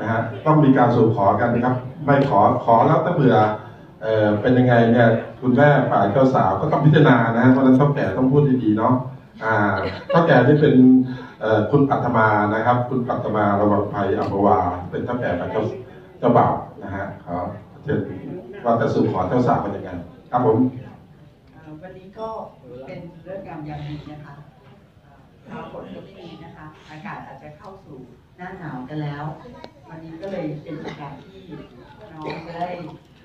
นะฮะต้องมีการสู่ขอกันนะครับ ไม่ขอขอแล้วถ้าเผื่อเออเป็นยังไงเนี่ยคุณแม่ฝ่ายเจ้าสาวก็ต้องพิจารณานะฮะเพราะฉะนั้นเท่าแก่ต้องพูดดีๆเนาะอ่าเท่าแก่ที่เป็นเออคุณปัตมานะครับ คุณปัตมาระวังภัยอัมพวา เป็นเท่าแก่ฝ่ายเจ้าเจ้าบ่าวนะฮะเขาจะว่าจะสู่ขอเจ้าสาวเป็นยังไงครับผมวันนี้ก็เป็นเรื่องงามยามดีนะคะ ฟ้าฝนก็ไม่มีนะคะ อากาศอาจจะเข้าสู่หน้าหนาวกันแล้ว วันนี้ก็เลยเป็นโอกาสที่น้องจะได้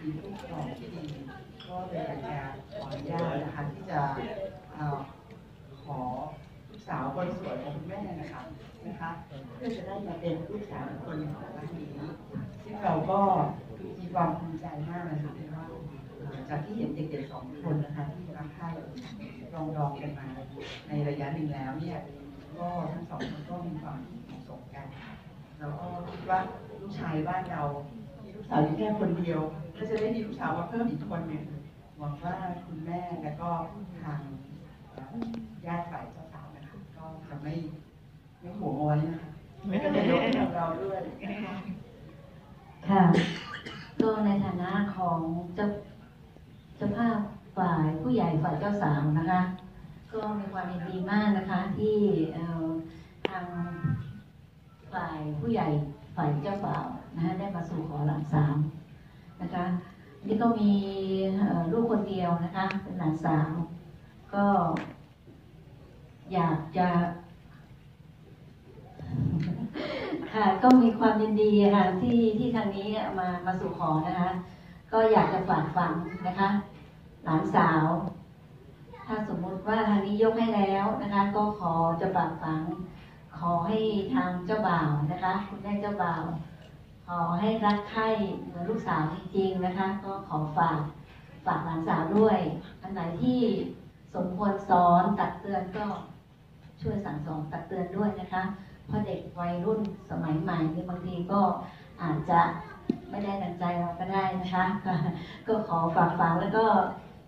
มีผู้ปกครองที่ดีก็เลยอยากจะขออนุญาตนะคะที่จะอขอลูกสาวคนสวยของคุณแม่นะคะนะคะเพื่อจะได้มาเป็นลูกสาวคนหนึ่งของบ้านนี้ซึ่งเราก็มีความภูมิใจมากนะคะที่ว่าจากที่เห็นเด็กๆสองคนนะคะที่รักใคร่รองรองกันมาในระยะหนึ่งแล้วเนี่ย ก็ทั้งสองคนก็มีความเหมาะสมกันแล้วก็คิดว่าลูกชายบ้านเรามีลูกสาวอยู่แค่คนเดียวก็จะได้มีลูกสาวมาเพิ่มอีกคนหนึ่งหวังว่าคุณแม่แล้วก็ทางเอ่อญาติฝ่ายเจ้าสาวนะคะก็จะไม่ไม่ห่วงเอาไว้นะคะไม่ก็จะยกให้ทางเราด้วยค่ะก็ในฐานะของเจ้าเจ้าภาพฝ่ายผู้ใหญ่ฝ่ายเจ้าสาวนะคะ ก็มีความยินดีมากนะคะที่ทางฝ่ายผู้ใหญ่ฝ่ายเจ้าบ่าวนะคะได้มาสู่ขอหลานสาวนะคะนี่ก็มีลูกคนเดียวนะคะเป็นหลานสาว ก็ อยากจะค่ะก็มีความยินดีค่ะที่ที่ทางนี้มามาสู่ขอนะคะ ก็อยากจะฝากฝังนะคะ หลานสาว ถ้าสมมุติว่าทางนี้ยกให้แล้วนะคะ ก็ขอจะฝากฝัง ขอให้ทางเจ้าบ่าวนะคะ คุณแม่เจ้าบ่าว ขอให้รักใคร่เหมือนลูกสาวจริงๆนะคะ ก็ขอฝากฝากหลานสาวด้วยอันไหนที่สมควรสอนตักเตือนก็ช่วยสั่งสอนตักเตือนด้วยนะคะ เพราะเด็กวัยรุ่นสมัยใหม่นี่บางทีก็อาจจะไม่ได้ดังใจเราก็ได้นะคะ ก็ขอฝากฝังแล้วก็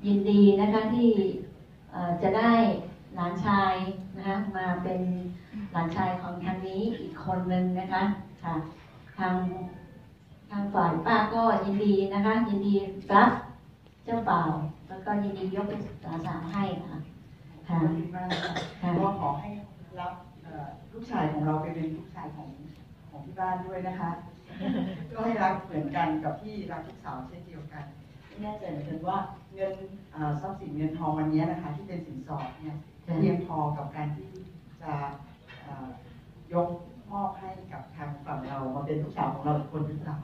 ยินดีนะคะที่ จะได้หลานชายนะคะมาเป็นหลานชายของทางนี้อีกคนนึงนะคะค่ะทางทางฝ่ายป้าก็ยินดีนะคะ ยินดีรับเจ้าบ่าวแล้วก็ยินดียกเป็นหลานสาวให้ค่ะค่ะขอบคุณมากก็ขอให้รับลูกชายของเราไปเป็นลูกชายของของที่บ้านด้วยนะคะ ก็ให้รักเหมือนกันกับที่รักลูกสาวเช่นเดียวกัน แน่ใจเหมือนกันว่าเงินเอ่อทรัพย์สินเงินทองวันนี้นะคะที่เป็นสินสอดเนี่ยเพียงพอกับการที่จะเอ่อยกมอบให้กับทางฝั่งเรามาเป็นลูกสาวของเราอีกคนหรือเปล่า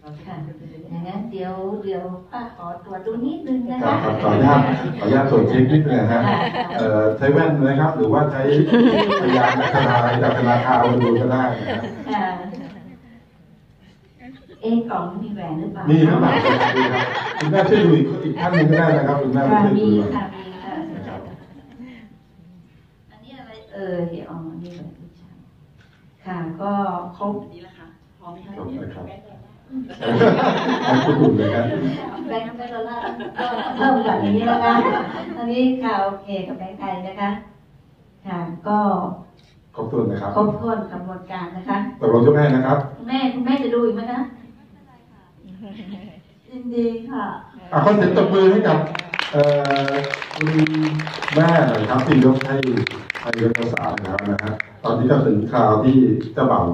เราจะทำกันเป็นยังอไงย่างนั้นเดี๋ยวเดี๋ยวป้าขอตรวจดูนิดนึงนะครัคะบขออนุญาตขออนุญาตตรวจเช็คนิดนึงนะฮะเอ่อใช้แว่นนะครับ หรือว่าใช้พยานธนาจากธนาคารมาดูก็ได้นะฮะค่ะ เอ๊ะกล่องมีแหวนหรือเปล่ามีหรือเปล่าดีครับคุณแม่ช่วยดูอีกอีกท่านหนึงก็ได้นะครับคุณแม่ค่ะช่วยมีดูหน่อยค่ะมีค่ะนะครับอันนี้อะไรเอ่ยอ๋อนี่แบบผู้ชายค่ะ ก็ครบอันนี้ละคะพร้อมไหมคะขอบคุณครับขอบคุณเลยครับแบงค์แบงค์ดอลลาร์ก็เพิ่มแบบนี้นะคะอันนี้ค่ะโอเคกับแบงค์ไทยนะคะ ค่ะก็ขอบคุณนะครับ ครบถ้วนกระบวนการนะคะตกลงยกให้นะครับคุณแม่คุณแม่จะดูอีกไหมคะ ยินดีค่ะอะขอเสียงตบมือให้กับเอ่อคุณแม่หน่อยครับที่ยกให้ให้ยกภาษานะครับนะฮะตอนนี้ก็ถึงคราวที่เจ้าบ่าว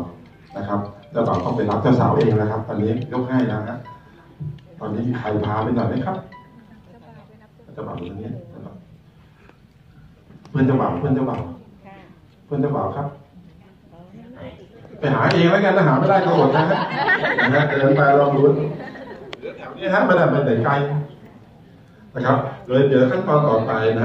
นะครับเจ้าบ่าวต้องไปรับเจ้าสาวเองนะครับ ตอนนี้ยกให้นะฮะตอนนี้มีใครพาไปหน่อยไหมครับเจ้าบ่าวอยู่ตรงนี้เจ้าบ่าวเพื่อนเจ้าบ่าวเพื่อนเจ้าบ่าวเพื่อนเจ้าบ่าวครับ ไปหาเองแล้วกันถ้าหาไม่ได้ก็อดนะฮะนะเดินไปลองดูเหลือแถวนี้ฮะไม่ได้ไปไหนไกลนะครับเลยเดี๋ยวขั้นตอนต่อไปนะฮะ